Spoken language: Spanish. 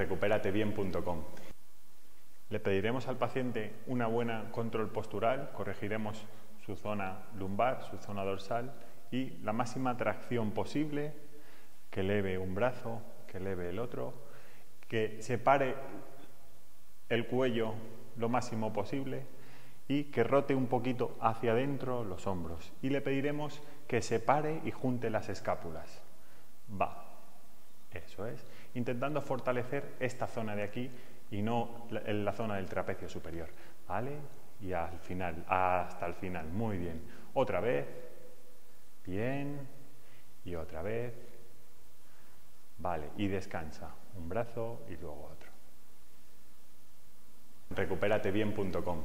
recuperatebien.com. Le pediremos al paciente una buena control postural, corregiremos su zona lumbar, su zona dorsal y la máxima tracción posible, que eleve un brazo, que eleve el otro, que separe el cuello lo máximo posible y que rote un poquito hacia adentro los hombros. Y le pediremos que separe y junte las escápulas. Va. Eso es. Intentando fortalecer esta zona de aquí y no la, la zona del trapecio superior. ¿Vale? Y al final, hasta el final. Muy bien. Otra vez. Bien. Y otra vez. Vale. Y descansa. Un brazo y luego otro. recuperatebien.com